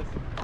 guys.